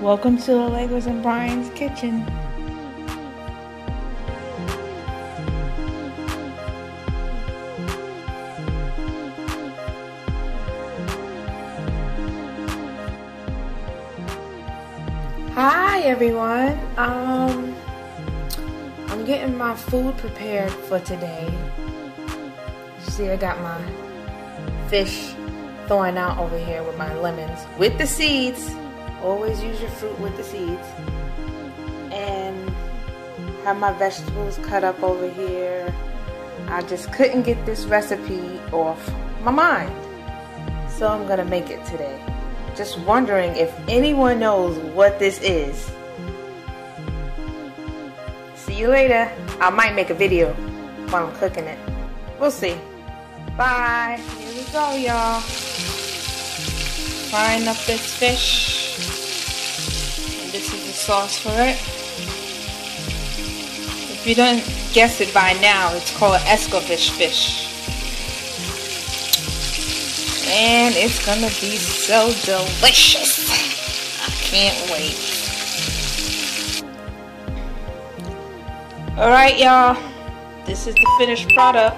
Welcome to the Legos and Brian's kitchen. Hi everyone. Um I'm getting my food prepared for today. You see I got my fish thawing out over here with my lemons with the seeds. Always use your fruit with the seeds. And have my vegetables cut up over here. I just couldn't get this recipe off my mind. So I'm gonna make it today. Just wondering if anyone knows what this is. See you later. I might make a video while I'm cooking it. We'll see. Bye. Here we go, y'all. Frying up this fish. Sauce for it. If you don't guess it by now, it's called escovitch fish. And it's gonna be so delicious. I can't wait. Alright, y'all. This is the finished product.